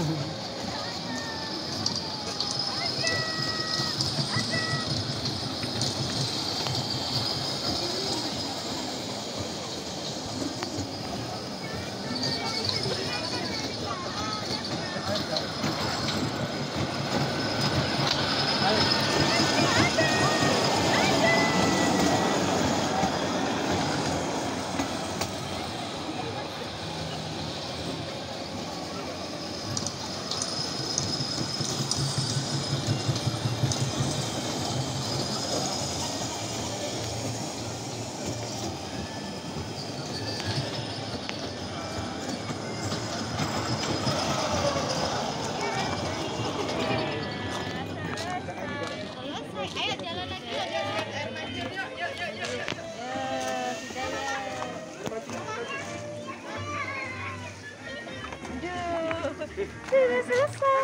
Mm-hmm. Who is this?